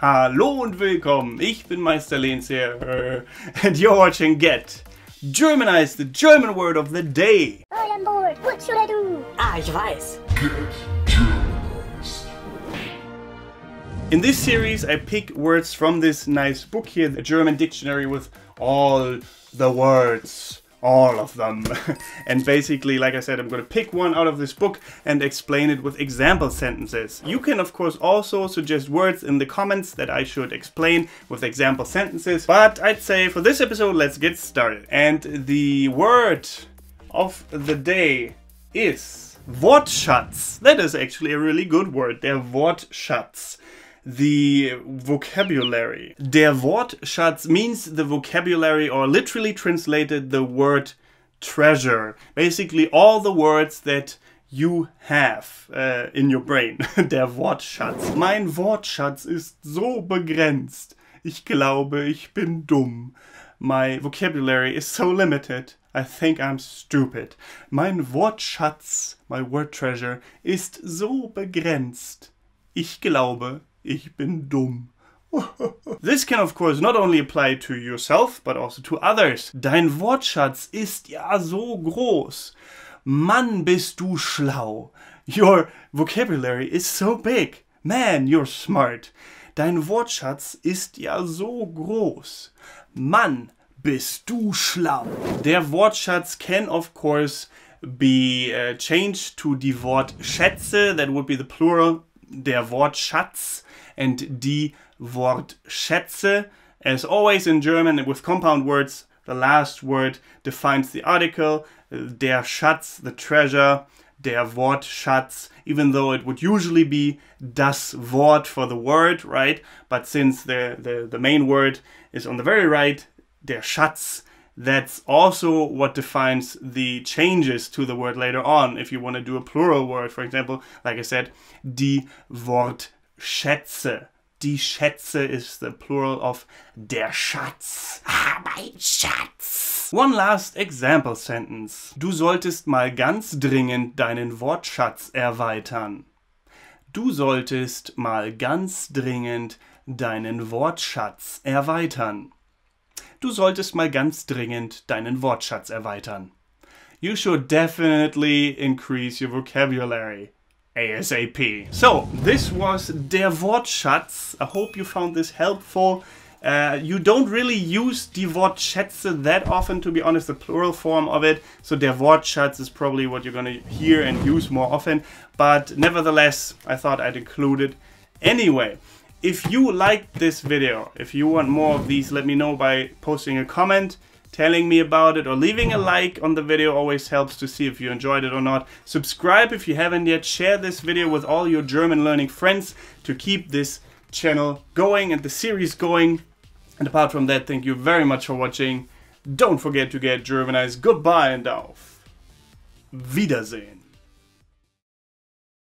Hallo und willkommen, ich bin Meister Lehnsherr, and you're watching Get Germanized the German word of the day. I am bored. What should I do? Ah, ich weiß. In this series, I pick words from this nice book here, the German dictionary with all the words, all of them. and basically, like I said, I'm going to pick one out of this book and explain it with example sentences. You can, of course, also suggest words in the comments that I should explain with example sentences. But I'd say for this episode, let's get started. And the word of the day is Wortschatz. That is actually a really good word. Der Wortschatz the vocabulary. Der Wortschatz means the vocabulary, or literally translated, the word treasure. Basically, all the words that you have uh, in your brain. Der Wortschatz. Mein Wortschatz ist so begrenzt. Ich glaube, ich bin dumm. My vocabulary is so limited. I think I'm stupid. Mein Wortschatz, my word treasure, ist so begrenzt. Ich glaube, ich bin dumm. This can of course not only apply to yourself, but also to others. Dein Wortschatz ist ja so groß. Mann, bist du schlau. Your vocabulary is so big. Man, you're smart. Dein Wortschatz ist ja so groß. Mann, bist du schlau. Der Wortschatz can of course be uh, changed to die Wortschätze. That would be the plural. Der Wortschatz and die Wortschätze. As always in German with compound words, the last word defines the article. Der Schatz, the treasure. Der Wortschatz, even though it would usually be das Wort for the word, right? But since the, the, the main word is on the very right, der Schatz, that's also what defines the changes to the word later on. If you want to do a plural word, for example, like I said, die Wortschätze. Die Schätze is the plural of der Schatz. Ah, mein Schatz. One last example sentence. Du solltest mal ganz dringend deinen Wortschatz erweitern. Du solltest mal ganz dringend deinen Wortschatz erweitern. Du solltest mal ganz dringend deinen Wortschatz erweitern. You should definitely increase your vocabulary. ASAP. So, this was Der Wortschatz. I hope you found this helpful. Uh, you don't really use die Wortschätze that often, to be honest, the plural form of it. So der Wortschatz is probably what you're gonna hear and use more often. But nevertheless, I thought I'd include it anyway. If you liked this video, if you want more of these, let me know by posting a comment telling me about it or leaving a like on the video always helps to see if you enjoyed it or not. Subscribe if you haven't yet. Share this video with all your German learning friends to keep this channel going and the series going. And apart from that, thank you very much for watching. Don't forget to get Germanized. Goodbye and auf Wiedersehen.